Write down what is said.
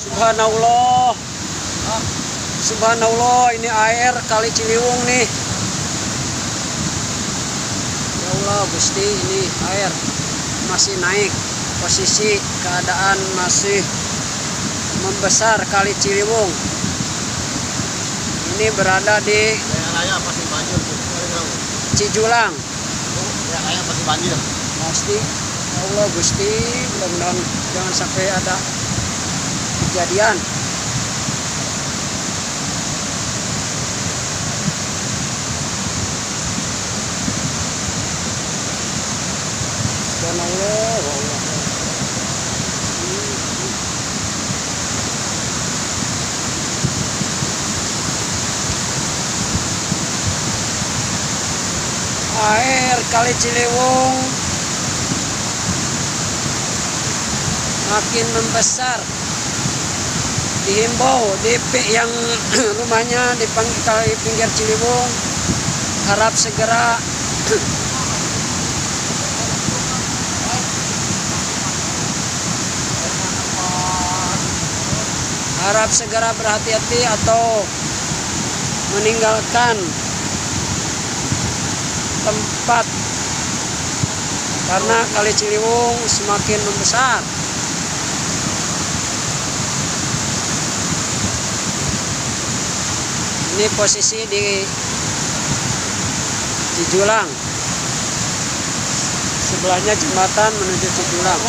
Subhanallah. Subhanallah, ini air kali Ciliwung nih. Ya Allah, Gusti, ini air masih naik. Posisi keadaan masih membesar kali Ciliwung. Ini berada di pasti banjir. Cijulang. Pasti banjir. Pasti ya Allah Gusti, mudah-mudahan jangan sampai ada kejadian. Air Kali Ciliwung makin membesar. Dihimbau DP yang rumahnya di pinggir Ciliwung harap segera harap segera berhati-hati atau meninggalkan tempat karena kali Ciliwung semakin membesar. Ini posisi di Cijulang. Sebelahnya jembatan menuju Cijulang.